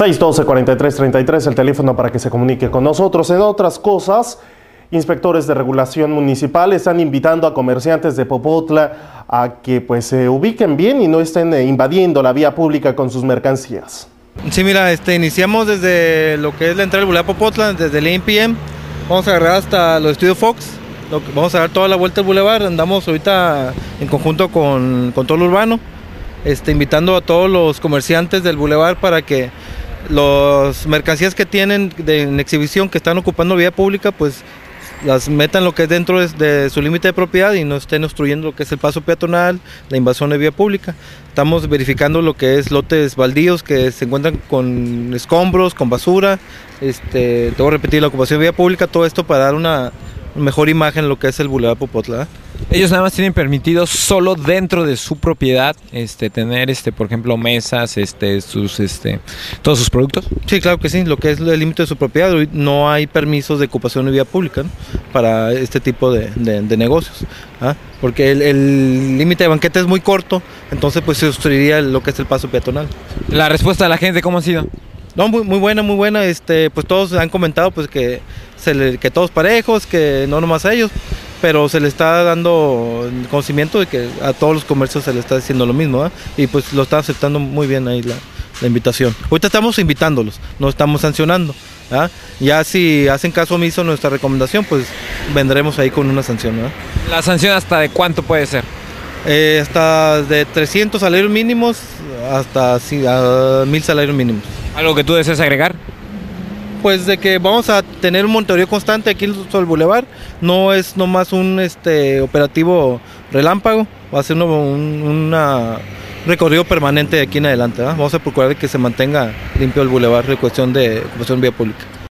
612-4333, el teléfono para que se comunique con nosotros. En otras cosas, inspectores de regulación municipal están invitando a comerciantes de Popotla a que pues se ubiquen bien y no estén eh, invadiendo la vía pública con sus mercancías. Sí, mira, este, iniciamos desde lo que es la entrada del Boulevard Popotla, desde el INPM, vamos a agarrar hasta los estudios Fox, vamos a dar toda la vuelta al Boulevard, andamos ahorita en conjunto con, con todo el urbano, este, invitando a todos los comerciantes del Boulevard para que las mercancías que tienen en exhibición que están ocupando vía pública, pues las metan lo que es dentro de, su límite de propiedad y no estén obstruyendo lo que es el paso peatonal, la invasión de vía pública. Estamos verificando lo que es lotes baldíos que se encuentran con escombros, con basura. Este, tengo que repetir la ocupación de vía pública, todo esto para dar una mejor imagen de lo que es el Boulevard Popotla. Ellos nada más tienen permitido solo dentro de su propiedad este tener este por ejemplo mesas, este sus este todos sus productos. Sí, claro que sí, lo que es el límite de su propiedad, no hay permisos de ocupación de vía pública para este tipo de, negocios, ¿ah? porque el límite de banqueta es muy corto, entonces pues se obstruiría lo que es el paso peatonal. La respuesta de la gente cómo ha sido? No, muy, muy buena, muy buena. Este, pues todos han comentado pues que se que todos parejos, que no nomás a ellos pero se le está dando conocimiento de que a todos los comercios se le está diciendo lo mismo, y pues lo está aceptando muy bien ahí la, invitación. Ahorita estamos invitándolos, no estamos sancionando. Ya si hacen caso omiso a nuestra recomendación, pues vendremos ahí con una sanción. ¿La sanción hasta de cuánto puede ser? Eh, hasta de 300 salarios mínimos hasta sí, a 1000 salarios mínimos. ¿Algo que tú desees agregar? Pues de que vamos a tener un monitoreo constante aquí en el Boulevard. No es nomás un este operativo relámpago, va a ser un, recorrido permanente de aquí en adelante. Vamos a procurar que se mantenga limpio el Boulevard de cuestión de cuestión vía pública.